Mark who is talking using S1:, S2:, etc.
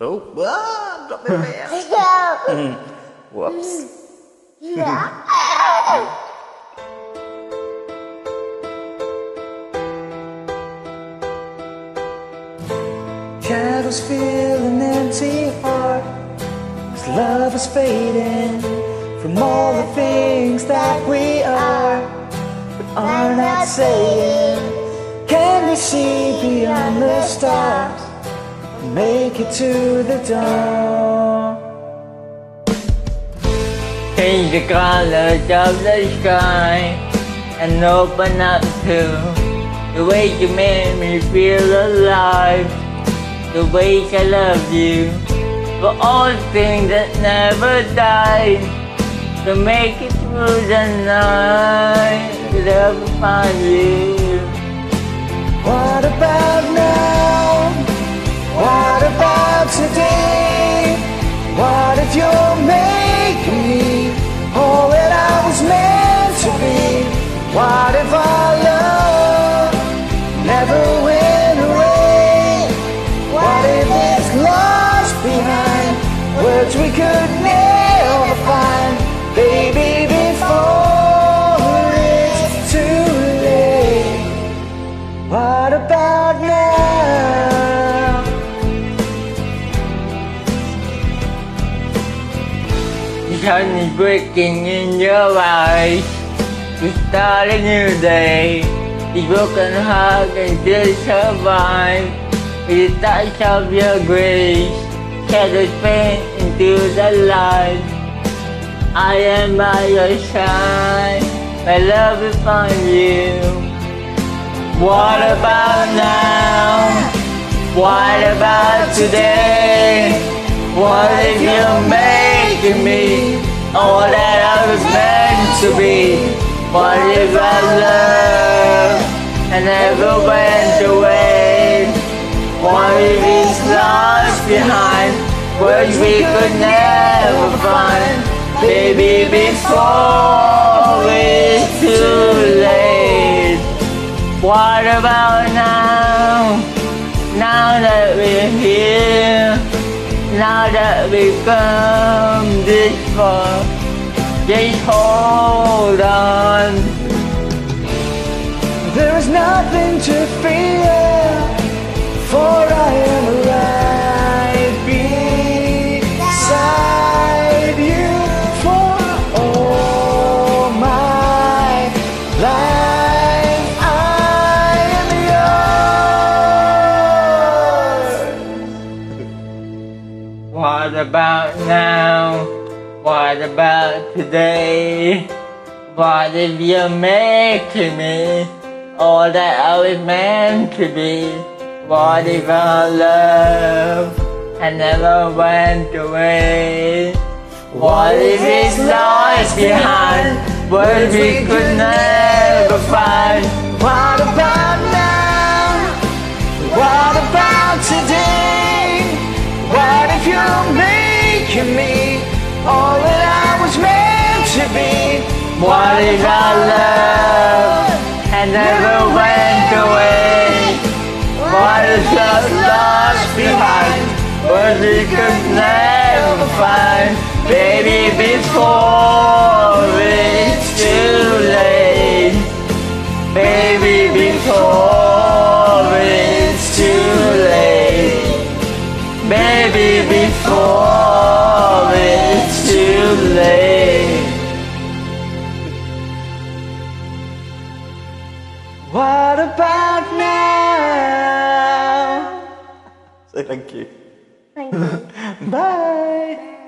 S1: Oh, ah, drop my pants. Whoops. Candles fill an empty heart. Cause love is fading from all the things that we are, but are not saying. Can you see beyond the stars? Make it to the dawn.
S2: Change the colors of the sky and open up to the way you made me feel alive. The way I love you for all things that never die. To make it through the night, love find you.
S1: What about now? What if our love never went away? What if it's lost behind words we could never find? Baby, before it's too late. What about now?
S2: The sun is breaking in your eyes. To start a new day. The broken heart can still survive. With the touch of your grace. Shadows paint into the light. I am by your side. My love will find you. What about now? What about today? What if you're making me all that I was meant to be? What if I love and never went away? What if it's lost behind words we could never find? Baby, before it's too late. What about now? Now that we're here, now that we've come this far, just hold on.
S1: There is nothing to fear, for I am right beside you for all my life. I am yours.
S2: What about now? What about today? What if you're making me all that I was meant to be? What if our love had never went away? What if it's lost behind words we could never find?
S1: What about now? What about today? What if you're making me all that I was meant to be?
S2: What if our love had never went away? What is love lost behind? Words we could never find. Baby, before it's too late. Baby, before it's too late. Baby, before late.
S1: What about now? Say thank you.
S3: Thank you.
S1: Bye.